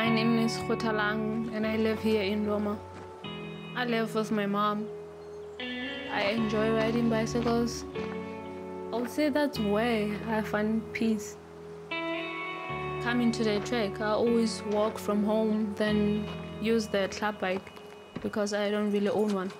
My name is Khothalang and I live here in Roma. I live with my mom. I enjoy riding bicycles. I'll say that's where I find peace. Coming to the track, I always walk from home, then use the club bike because I don't really own one.